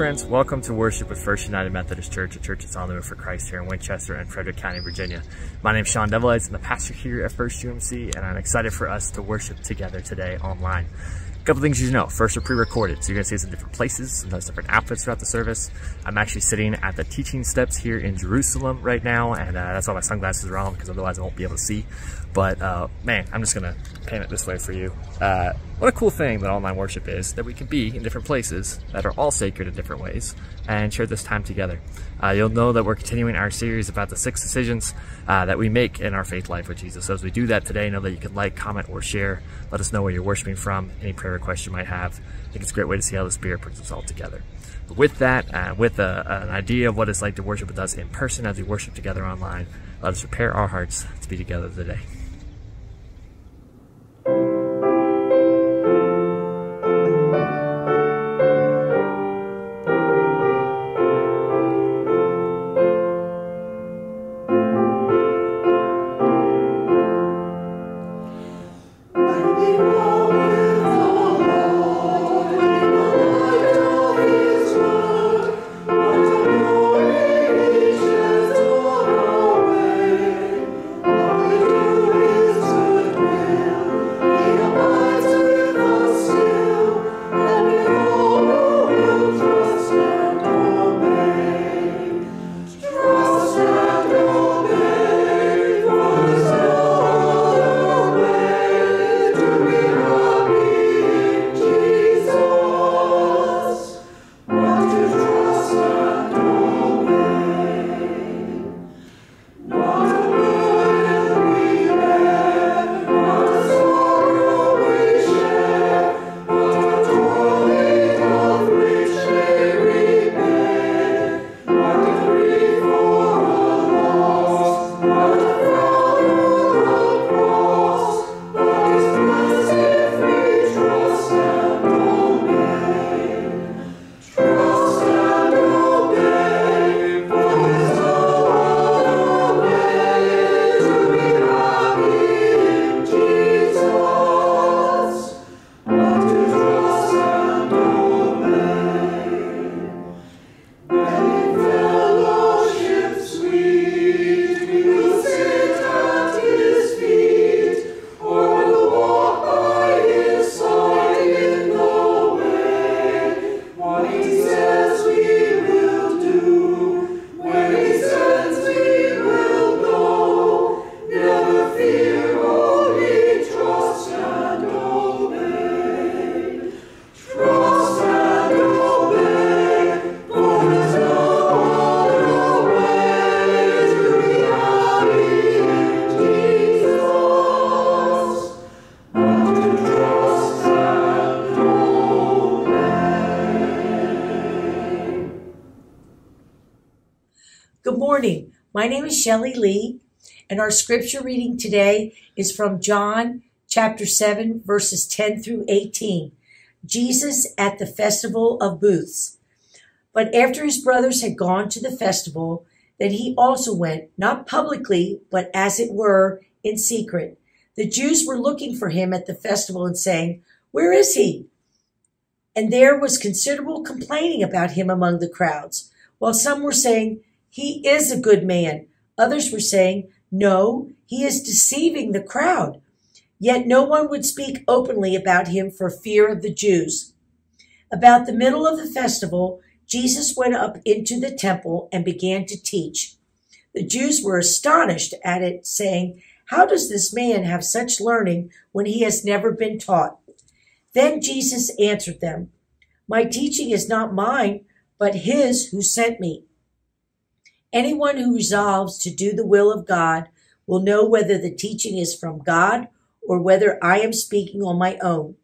Friends, welcome to worship with First United Methodist Church, a church that's on the move for Christ here in Winchester and Frederick County, Virginia. My name is Sean Devilites, I'm the pastor here at First UMC, and I'm excited for us to worship together today online. A couple things you should know. First, we're pre-recorded, so you're gonna see us in different places, sometimes different outfits throughout the service. I'm actually sitting at the teaching steps here in Jerusalem right now, and uh, that's why my sunglasses are on, because otherwise I won't be able to see. But uh, man, I'm just gonna paint it this way for you. Uh, what a cool thing that online worship is, that we can be in different places that are all sacred in different ways and share this time together. Uh, you'll know that we're continuing our series about the six decisions uh, that we make in our faith life with Jesus. So as we do that today, know that you can like, comment, or share. Let us know where you're worshiping from, any prayer requests you might have. I think it's a great way to see how the Spirit brings us all together. But with that, uh, with a, an idea of what it's like to worship with us in person as we worship together online, let us prepare our hearts to be together today. My name is Shelley Lee, and our scripture reading today is from John chapter 7, verses 10 through 18. Jesus at the festival of booths. But after his brothers had gone to the festival, then he also went, not publicly, but as it were, in secret. The Jews were looking for him at the festival and saying, Where is he? And there was considerable complaining about him among the crowds, while some were saying, he is a good man. Others were saying, No, he is deceiving the crowd. Yet no one would speak openly about him for fear of the Jews. About the middle of the festival, Jesus went up into the temple and began to teach. The Jews were astonished at it, saying, How does this man have such learning when he has never been taught? Then Jesus answered them, My teaching is not mine, but his who sent me. Anyone who resolves to do the will of God will know whether the teaching is from God or whether I am speaking on my own.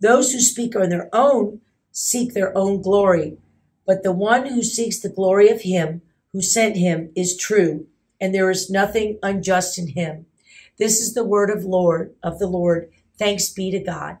Those who speak on their own seek their own glory, but the one who seeks the glory of him who sent him is true, and there is nothing unjust in him. This is the word of Lord of the Lord. Thanks be to God.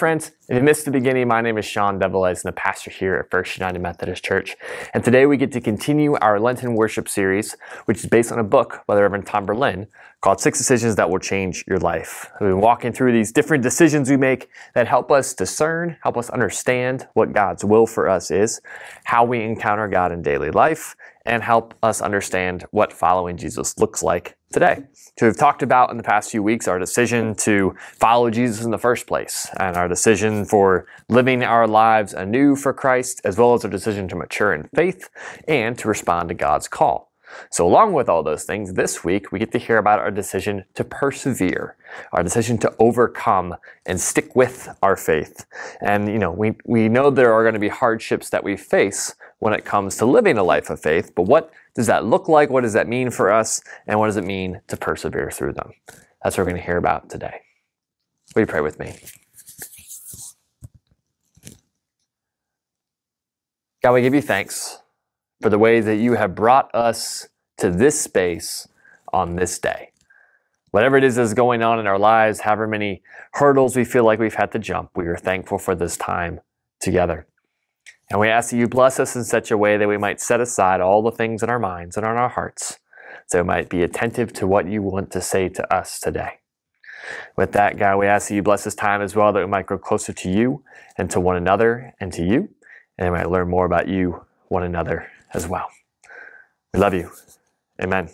Friends, if you missed the beginning, my name is Sean Devilites, and the pastor here at First United Methodist Church. And today we get to continue our Lenten worship series, which is based on a book by the Reverend Tom Berlin called Six Decisions That Will Change Your Life. We've been walking through these different decisions we make that help us discern, help us understand what God's will for us is, how we encounter God in daily life, and help us understand what following Jesus looks like today. So we've talked about in the past few weeks our decision to follow Jesus in the first place and our decision for living our lives anew for Christ, as well as our decision to mature in faith and to respond to God's call. So along with all those things, this week we get to hear about our decision to persevere, our decision to overcome and stick with our faith. And you know, we, we know there are going to be hardships that we face when it comes to living a life of faith, but what does that look like? What does that mean for us? And what does it mean to persevere through them? That's what we're going to hear about today. Will you pray with me? God, we give you thanks for the ways that you have brought us to this space on this day. Whatever it is that's going on in our lives, however many hurdles we feel like we've had to jump, we are thankful for this time together. And we ask that you bless us in such a way that we might set aside all the things in our minds and in our hearts, so we might be attentive to what you want to say to us today. With that, God, we ask that you bless this time as well, that we might grow closer to you and to one another and to you, and we might learn more about you, one another as well. We love you. Amen.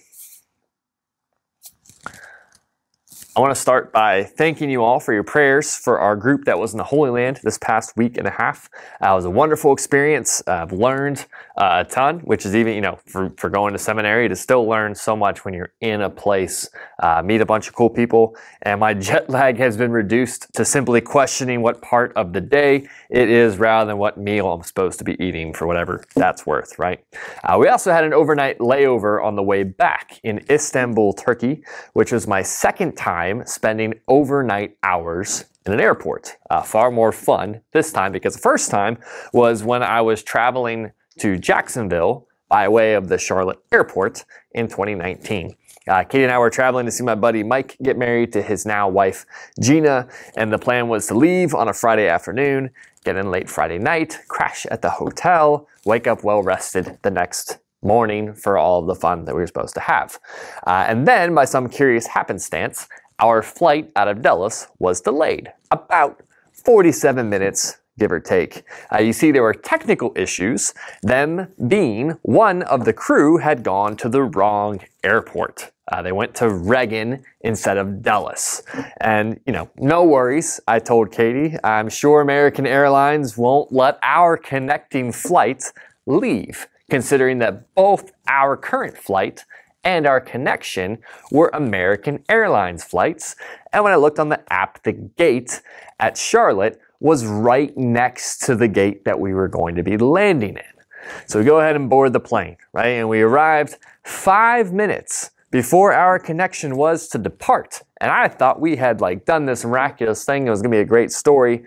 I want to start by thanking you all for your prayers for our group that was in the Holy Land this past week and a half. Uh, it was a wonderful experience. I've learned uh, a ton, which is even, you know, for, for going to seminary to still learn so much when you're in a place, uh, meet a bunch of cool people. And my jet lag has been reduced to simply questioning what part of the day it is rather than what meal I'm supposed to be eating for whatever that's worth, right? Uh, we also had an overnight layover on the way back in Istanbul, Turkey, which was my second time time spending overnight hours in an airport. Uh, far more fun this time because the first time was when I was traveling to Jacksonville by way of the Charlotte airport in 2019. Uh, Katie and I were traveling to see my buddy Mike get married to his now wife Gina, and the plan was to leave on a Friday afternoon, get in late Friday night, crash at the hotel, wake up well rested the next morning for all of the fun that we were supposed to have. Uh, and then, by some curious happenstance, our flight out of Dulles was delayed about 47 minutes give or take. Uh, you see, there were technical issues, them being one of the crew had gone to the wrong airport. Uh, they went to Reagan instead of Dulles. And, you know, no worries, I told Katie. I'm sure American Airlines won't let our connecting flight leave, considering that both our current flight and our connection were American Airlines flights. And when I looked on the app, the gate at Charlotte was right next to the gate that we were going to be landing in. So we go ahead and board the plane, right? And we arrived five minutes before our connection was to depart. And I thought we had like done this miraculous thing. It was gonna be a great story.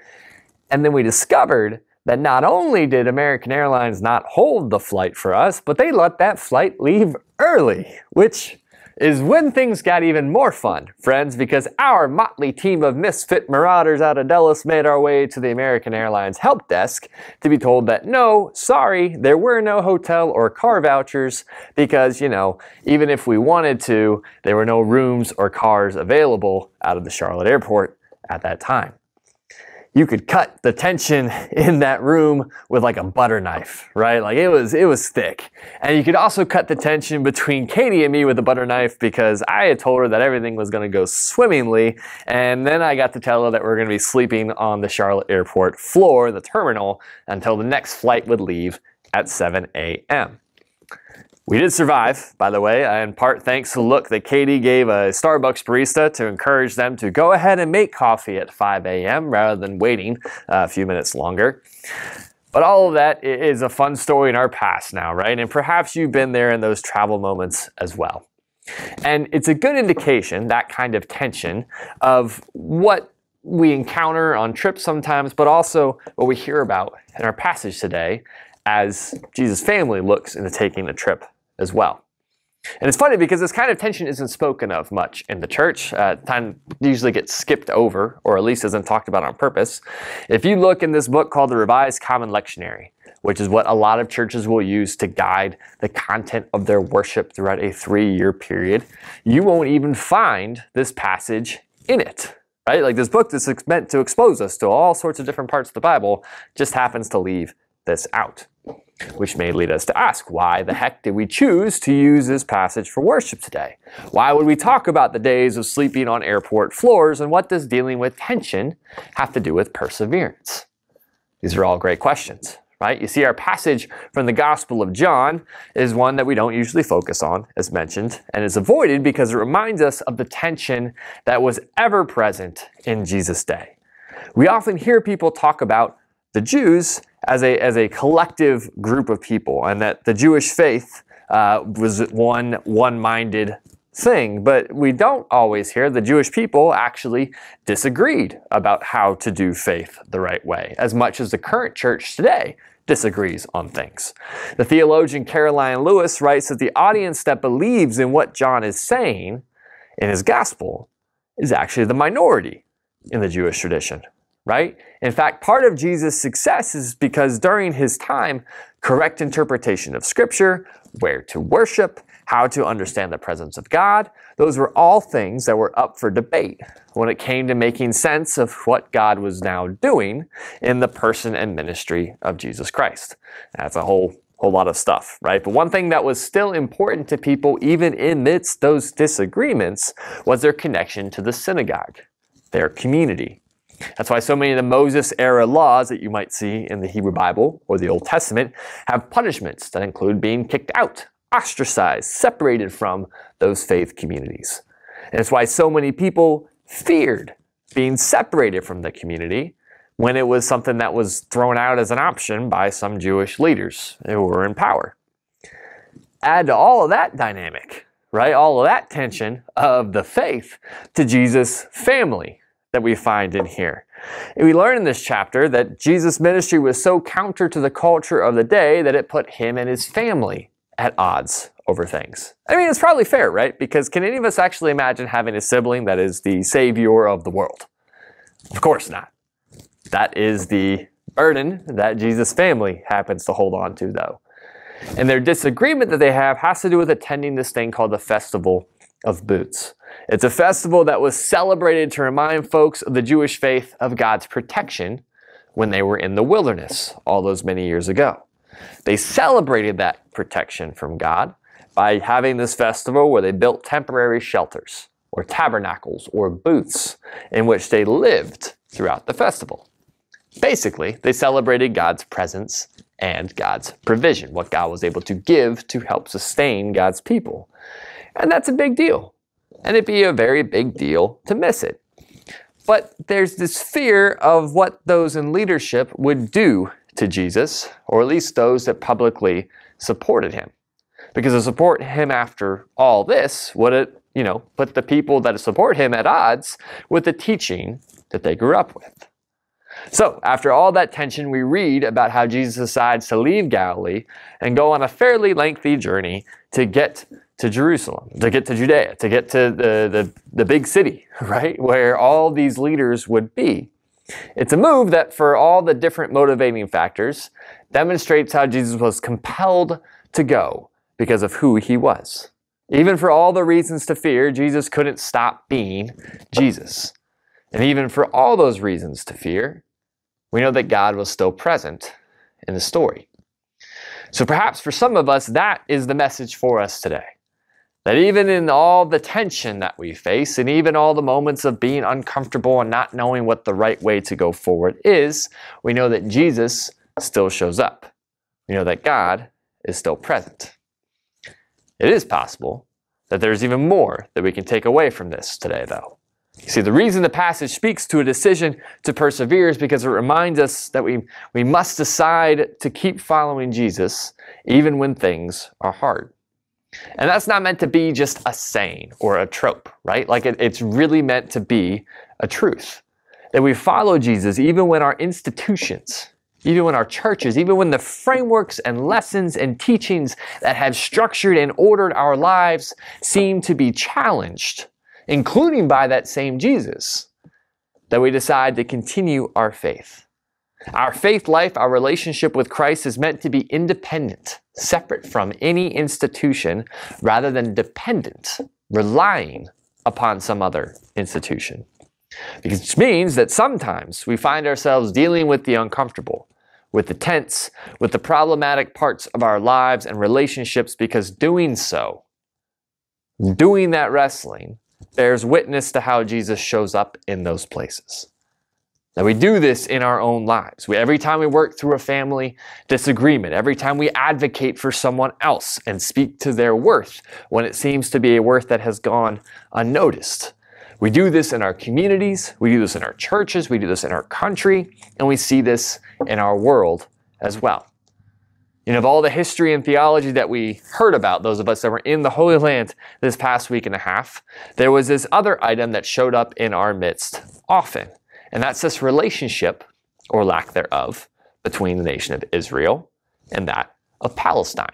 And then we discovered that not only did American Airlines not hold the flight for us, but they let that flight leave early, which is when things got even more fun, friends, because our motley team of misfit marauders out of Dulles made our way to the American Airlines help desk to be told that no, sorry, there were no hotel or car vouchers because, you know, even if we wanted to, there were no rooms or cars available out of the Charlotte airport at that time you could cut the tension in that room with like a butter knife, right? Like it was, it was thick. And you could also cut the tension between Katie and me with a butter knife because I had told her that everything was going to go swimmingly. And then I got to tell her that we we're going to be sleeping on the Charlotte airport floor, the terminal, until the next flight would leave at 7 a.m. We did survive, by the way, in part thanks to look that Katie gave a Starbucks barista to encourage them to go ahead and make coffee at 5 a.m. rather than waiting uh, a few minutes longer. But all of that is a fun story in our past now, right? And perhaps you've been there in those travel moments as well. And it's a good indication, that kind of tension, of what we encounter on trips sometimes, but also what we hear about in our passage today as Jesus' family looks into taking a trip as well. And it's funny because this kind of tension isn't spoken of much in the church. Uh, time usually gets skipped over, or at least isn't talked about on purpose. If you look in this book called the Revised Common Lectionary, which is what a lot of churches will use to guide the content of their worship throughout a three year period, you won't even find this passage in it. Right? Like this book that's meant to expose us to all sorts of different parts of the Bible just happens to leave this out. Which may lead us to ask, why the heck did we choose to use this passage for worship today? Why would we talk about the days of sleeping on airport floors, and what does dealing with tension have to do with perseverance? These are all great questions, right? You see, our passage from the Gospel of John is one that we don't usually focus on, as mentioned, and is avoided because it reminds us of the tension that was ever present in Jesus' day. We often hear people talk about the Jews as a, as a collective group of people, and that the Jewish faith uh, was one one minded thing. But we don't always hear the Jewish people actually disagreed about how to do faith the right way, as much as the current church today disagrees on things. The theologian Karoline Lewis writes that the audience that believes in what John is saying in his gospel is actually the minority in the Jewish tradition right? In fact, part of Jesus' success is because during his time, correct interpretation of Scripture, where to worship, how to understand the presence of God, those were all things that were up for debate when it came to making sense of what God was now doing in the person and ministry of Jesus Christ. That's a whole whole lot of stuff, right? But one thing that was still important to people, even amidst those disagreements, was their connection to the synagogue, their community, that's why so many of the Moses era laws that you might see in the Hebrew Bible or the Old Testament have punishments that include being kicked out, ostracized, separated from those faith communities. And it's why so many people feared being separated from the community when it was something that was thrown out as an option by some Jewish leaders who were in power. Add to all of that dynamic, right? All of that tension of the faith to Jesus' family that we find in here. And we learn in this chapter that Jesus' ministry was so counter to the culture of the day that it put him and his family at odds over things. I mean, it's probably fair, right? Because can any of us actually imagine having a sibling that is the savior of the world? Of course not. That is the burden that Jesus' family happens to hold on to, though. And their disagreement that they have has to do with attending this thing called the Festival of Booths. It's a festival that was celebrated to remind folks of the Jewish faith of God's protection when they were in the wilderness all those many years ago. They celebrated that protection from God by having this festival where they built temporary shelters or tabernacles or booths in which they lived throughout the festival. Basically, they celebrated God's presence and God's provision, what God was able to give to help sustain God's people. And that's a big deal and it'd be a very big deal to miss it. But there's this fear of what those in leadership would do to Jesus, or at least those that publicly supported him. Because to support him after all this would it, you know, put the people that support him at odds with the teaching that they grew up with. So, after all that tension, we read about how Jesus decides to leave Galilee and go on a fairly lengthy journey to get to Jerusalem, to get to Judea, to get to the, the, the big city, right? Where all these leaders would be. It's a move that, for all the different motivating factors, demonstrates how Jesus was compelled to go because of who he was. Even for all the reasons to fear, Jesus couldn't stop being Jesus. And even for all those reasons to fear, we know that God was still present in the story. So perhaps for some of us, that is the message for us today. That even in all the tension that we face, and even all the moments of being uncomfortable and not knowing what the right way to go forward is, we know that Jesus still shows up. We know that God is still present. It is possible that there's even more that we can take away from this today, though. See, the reason the passage speaks to a decision to persevere is because it reminds us that we, we must decide to keep following Jesus even when things are hard. And that's not meant to be just a saying or a trope, right? Like it, it's really meant to be a truth. That we follow Jesus even when our institutions, even when our churches, even when the frameworks and lessons and teachings that have structured and ordered our lives seem to be challenged, including by that same Jesus, that we decide to continue our faith. Our faith life, our relationship with Christ is meant to be independent, separate from any institution, rather than dependent, relying upon some other institution. Which means that sometimes we find ourselves dealing with the uncomfortable, with the tense, with the problematic parts of our lives and relationships because doing so, doing that wrestling, bears witness to how Jesus shows up in those places. Now, we do this in our own lives. We, every time we work through a family disagreement, every time we advocate for someone else and speak to their worth when it seems to be a worth that has gone unnoticed. We do this in our communities, we do this in our churches, we do this in our country, and we see this in our world as well. Know, of all the history and theology that we heard about, those of us that were in the Holy Land this past week and a half, there was this other item that showed up in our midst often. And that's this relationship, or lack thereof, between the nation of Israel and that of Palestine.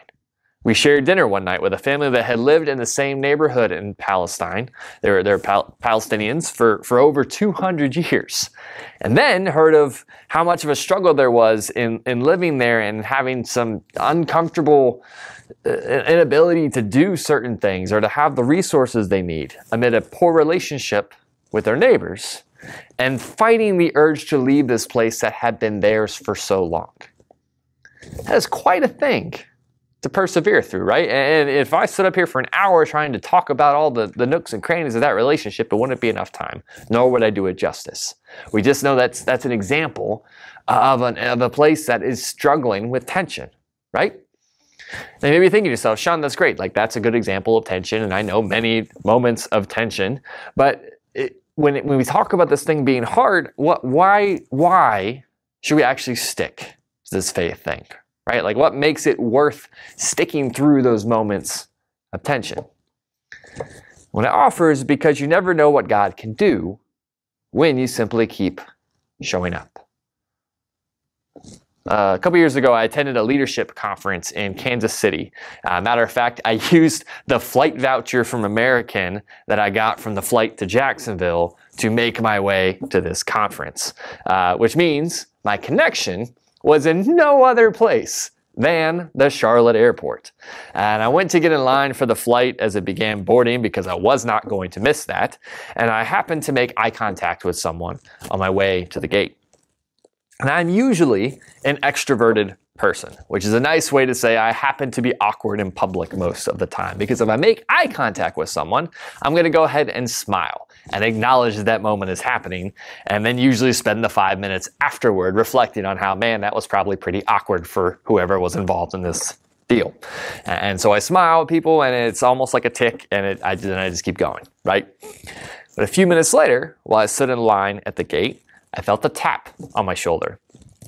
We shared dinner one night with a family that had lived in the same neighborhood in Palestine. They were, they're Pal- Palestinians for, for over 200 years. And then heard of how much of a struggle there was in, in living there and having some uncomfortable uh, inability to do certain things or to have the resources they need amid a poor relationship with their neighbors and fighting the urge to leave this place that had been theirs for so long. That is quite a thing to persevere through, right? And if I stood up here for an hour trying to talk about all the, the nooks and crannies of that relationship, it wouldn't be enough time, nor would I do it justice. We just know that's, that's an example of, an, of a place that is struggling with tension, right? Now, maybe you thinking to yourself, Sean, that's great. Like, that's a good example of tension, and I know many moments of tension. But it, when, it, when we talk about this thing being hard, what, why, why should we actually stick to this faith thing? Right? Like what makes it worth sticking through those moments of tension? When it offers, is because you never know what God can do when you simply keep showing up. Uh, a couple years ago, I attended a leadership conference in Kansas City. Uh, matter of fact, I used the flight voucher from American that I got from the flight to Jacksonville to make my way to this conference, uh, which means my connection was in no other place than the Charlotte airport. And I went to get in line for the flight as it began boarding because I was not going to miss that. And I happened to make eye contact with someone on my way to the gate. And I'm usually an extroverted person, which is a nice way to say I happen to be awkward in public most of the time. Because if I make eye contact with someone, I'm going to go ahead and smile and acknowledge that that moment is happening, and then usually spend the five minutes afterward reflecting on how, man, that was probably pretty awkward for whoever was involved in this deal. And so I smile at people, and it's almost like a tick, and it, I, then I just keep going, right? But a few minutes later, while I stood in line at the gate, I felt a tap on my shoulder.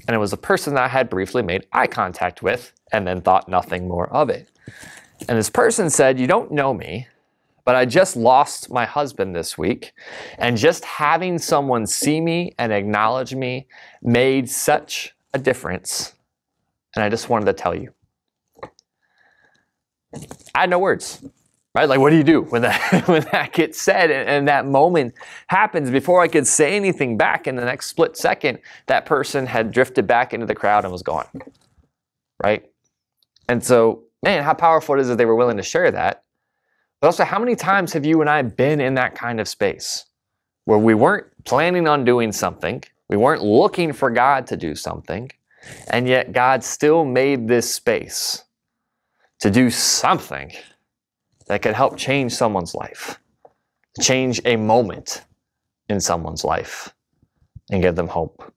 And it was a person that I had briefly made eye contact with and then thought nothing more of it. And this person said, You don't know me, but I just lost my husband this week. And just having someone see me and acknowledge me made such a difference. And I just wanted to tell you. I had no words, right? Like, what do you do when that, when that gets said and, and that moment happens? Before I could say anything back in the next split second, that person had drifted back into the crowd and was gone, right? And so, man, how powerful it is that they were willing to share that but also, how many times have you and I been in that kind of space where we weren't planning on doing something, we weren't looking for God to do something, and yet God still made this space to do something that could help change someone's life, change a moment in someone's life, and give them hope?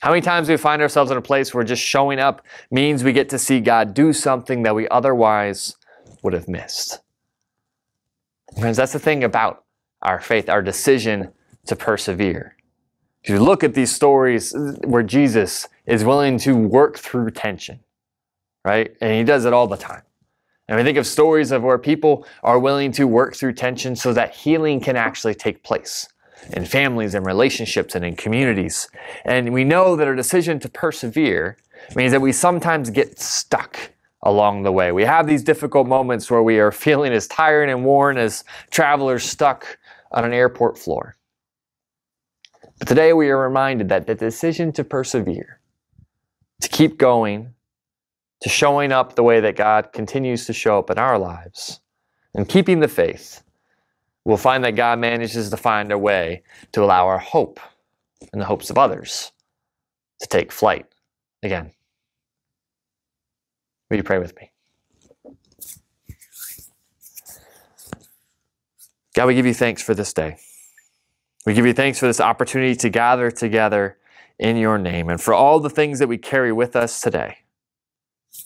How many times do we find ourselves in a place where just showing up means we get to see God do something that we otherwise would have missed? Friends, that's the thing about our faith, our decision to persevere. If you look at these stories uh, where Jesus is willing to work through tension, right? And he does it all the time. And we think of stories of where people are willing to work through tension so that healing can actually take place. in families and relationships and in communities. And we know that our decision to persevere means that we sometimes get stuck along the way. We have these difficult moments where we are feeling as tired and worn as travelers stuck on an airport floor. But today we are reminded that the decision to persevere, to keep going, to showing up the way that God continues to show up in our lives, and keeping the faith, we'll find that God manages to find a way to allow our hope and the hopes of others to take flight again. Will you pray with me? God, we give you thanks for this day. We give you thanks for this opportunity to gather together in your name and for all the things that we carry with us today.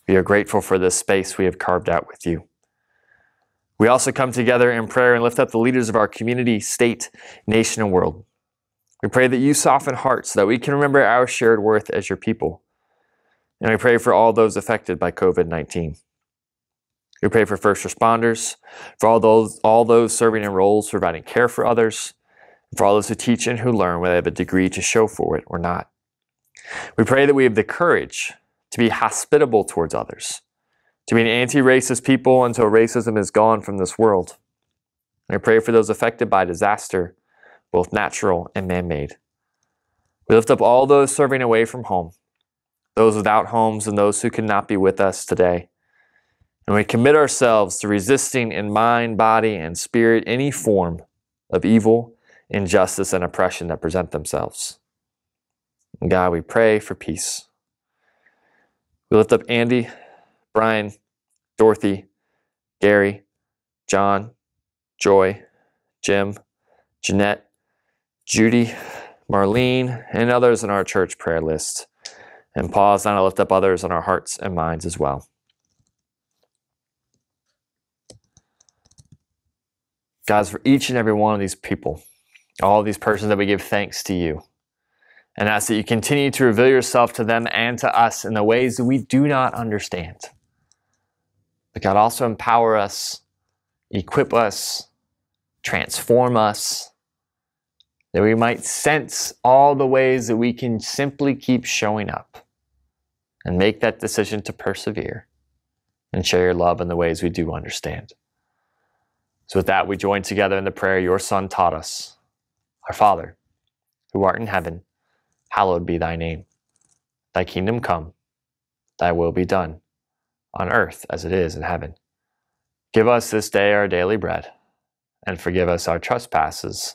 We are grateful for this space we have carved out with you. We also come together in prayer and lift up the leaders of our community, state, nation, and world. We pray that you soften hearts so that we can remember our shared worth as your people. And we pray for all those affected by COVID 19. We pray for first responders, for all those, all those serving in roles providing care for others, for all those who teach and who learn, whether they have a degree to show for it or not. We pray that we have the courage to be hospitable towards others, to be an anti racist people until racism is gone from this world. And we pray for those affected by disaster, both natural and man made. We lift up all those serving away from home those without homes, and those who cannot be with us today. And we commit ourselves to resisting in mind, body, and spirit any form of evil, injustice, and oppression that present themselves. And God, we pray for peace. We lift up Andy, Brian, Dorothy, Gary, John, Joy, Jim, Jeanette, Judy, Marlene, and others in our church prayer list and pause and to lift up others in our hearts and minds as well. Guys, for each and every one of these people, all these persons that we give thanks to you, and ask that you continue to reveal yourself to them and to us in the ways that we do not understand. But God, also empower us, equip us, transform us, that we might sense all the ways that we can simply keep showing up and make that decision to persevere and share your love in the ways we do understand. So, with that, we join together in the prayer your Son taught us Our Father, who art in heaven, hallowed be thy name. Thy kingdom come, thy will be done, on earth as it is in heaven. Give us this day our daily bread, and forgive us our trespasses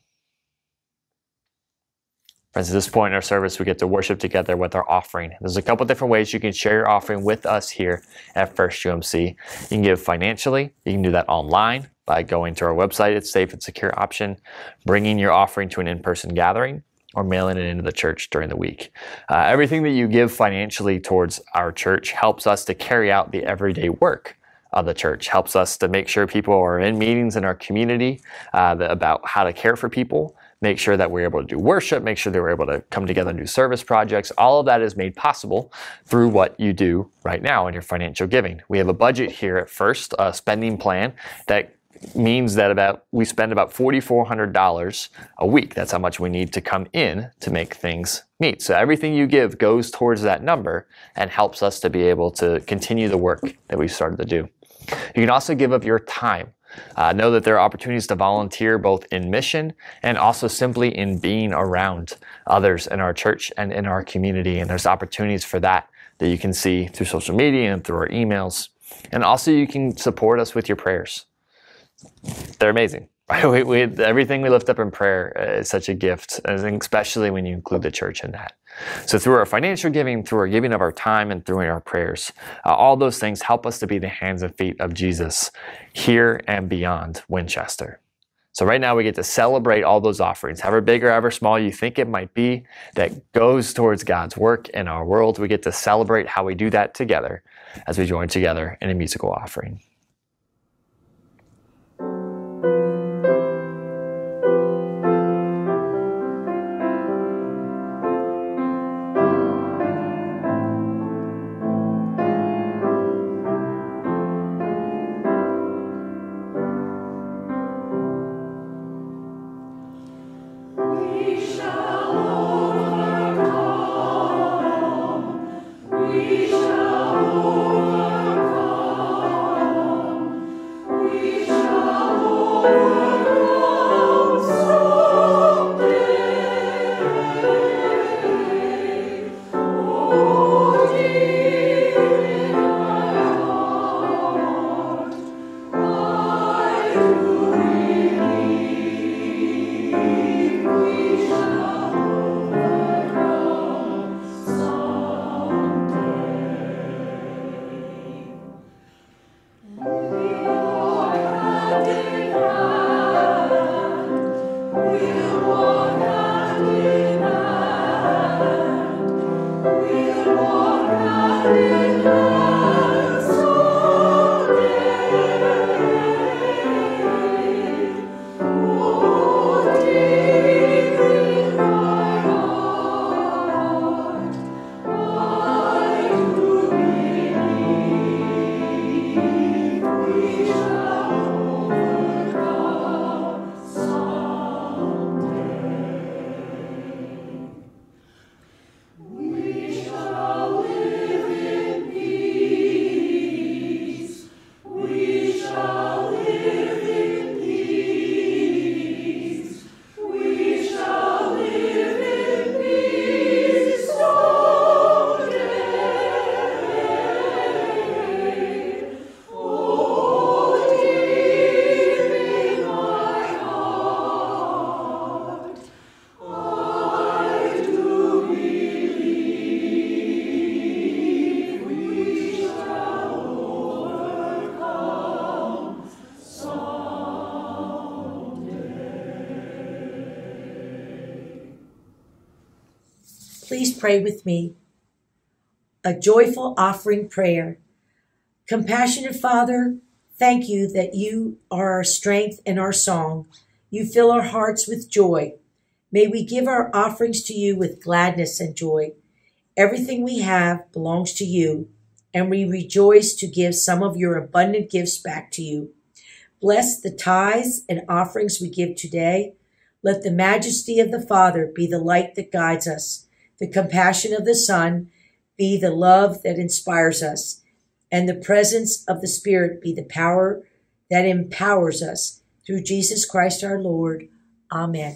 Friends, at this point in our service, we get to worship together with our offering. There's a couple different ways you can share your offering with us here at First UMC. You can give financially. You can do that online by going to our website. It's safe and secure option, bringing your offering to an in-person gathering, or mailing it into the church during the week. Uh, everything that you give financially towards our church helps us to carry out the everyday work of the church, helps us to make sure people are in meetings in our community uh, about how to care for people, make sure that we're able to do worship, make sure that we're able to come together and do service projects. All of that is made possible through what you do right now in your financial giving. We have a budget here at First, a spending plan that means that about we spend about $4,400 a week. That's how much we need to come in to make things meet. So everything you give goes towards that number and helps us to be able to continue the work that we've started to do. You can also give up your time. Uh, know that there are opportunities to volunteer both in mission and also simply in being around others in our church and in our community. And there's opportunities for that that you can see through social media and through our emails. And also, you can support us with your prayers they're amazing. We, we, everything we lift up in prayer is such a gift, especially when you include the church in that. So, through our financial giving, through our giving of our time, and through our prayers, uh, all those things help us to be the hands and feet of Jesus here and beyond Winchester. So, right now, we get to celebrate all those offerings, however big or however small you think it might be, that goes towards God's work in our world. We get to celebrate how we do that together as we join together in a musical offering. Please pray with me. A joyful offering prayer. Compassionate Father, thank you that you are our strength and our song. You fill our hearts with joy. May we give our offerings to you with gladness and joy. Everything we have belongs to you, and we rejoice to give some of your abundant gifts back to you. Bless the tithes and offerings we give today. Let the majesty of the Father be the light that guides us, the compassion of the Son be the love that inspires us, and the presence of the Spirit be the power that empowers us. Through Jesus Christ our Lord. Amen.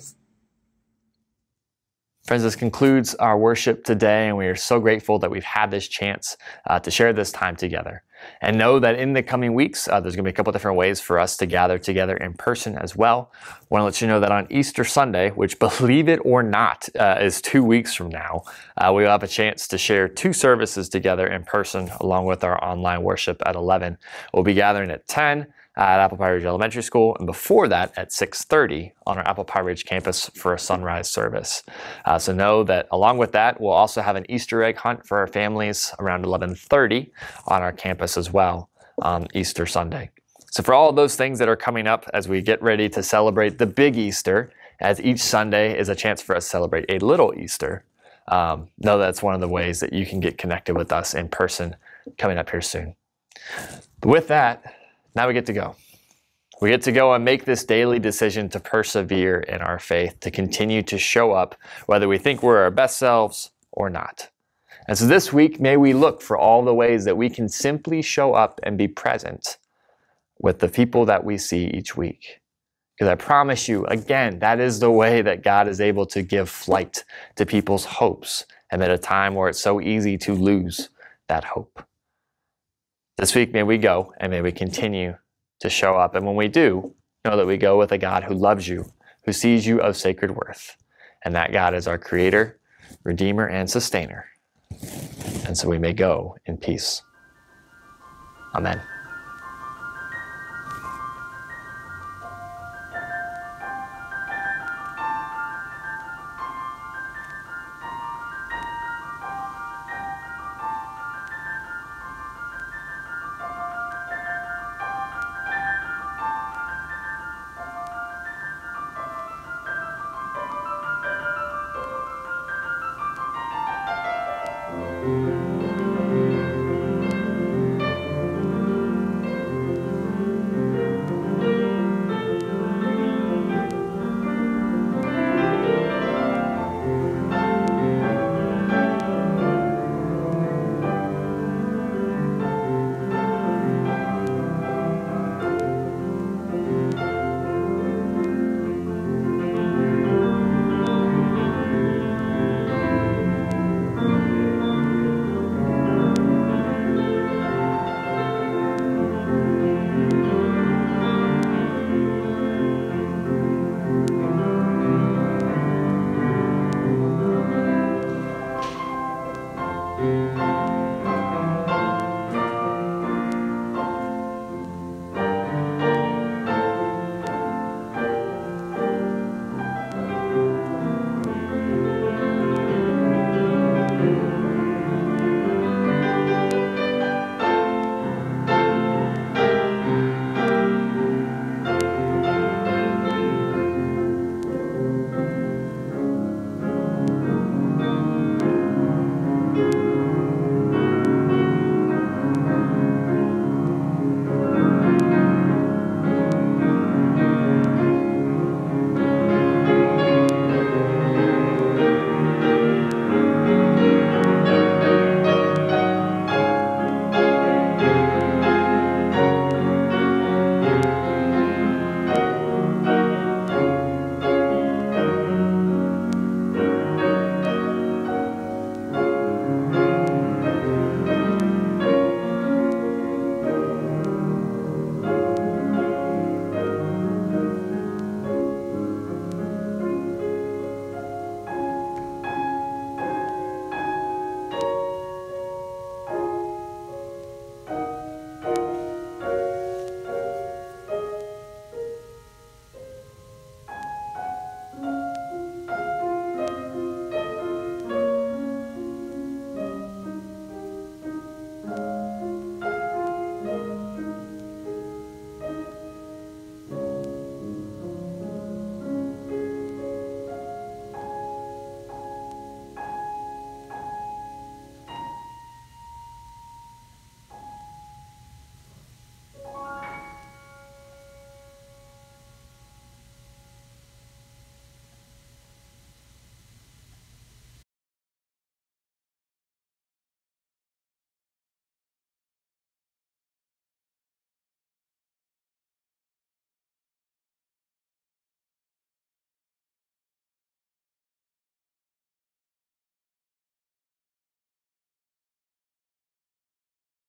Friends, this concludes our worship today, and we are so grateful that we've had this chance uh, to share this time together. And know that in the coming weeks, uh, there's going to be a couple different ways for us to gather together in person as well. Want to let you know that on Easter Sunday, which believe it or not uh, is two weeks from now, uh, we will have a chance to share two services together in person along with our online worship at 11. We'll be gathering at 10 at Apple Pie Ridge Elementary School, and before that at 6.30 on our Apple Pie Ridge campus for a sunrise service. Uh, so know that along with that, we'll also have an Easter egg hunt for our families around 11.30 on our campus as well on Easter Sunday. So for all those things that are coming up as we get ready to celebrate the big Easter, as each Sunday is a chance for us to celebrate a little Easter, um, know that's one of the ways that you can get connected with us in person coming up here soon. With that, now we get to go. We get to go and make this daily decision to persevere in our faith, to continue to show up, whether we think we're our best selves or not. And so this week, may we look for all the ways that we can simply show up and be present with the people that we see each week. Because I promise you, again, that is the way that God is able to give flight to people's hopes and at a time where it's so easy to lose that hope. This week, may we go and may we continue to show up. And when we do, know that we go with a God who loves you, who sees you of sacred worth. And that God is our creator, redeemer, and sustainer. And so we may go in peace. Amen.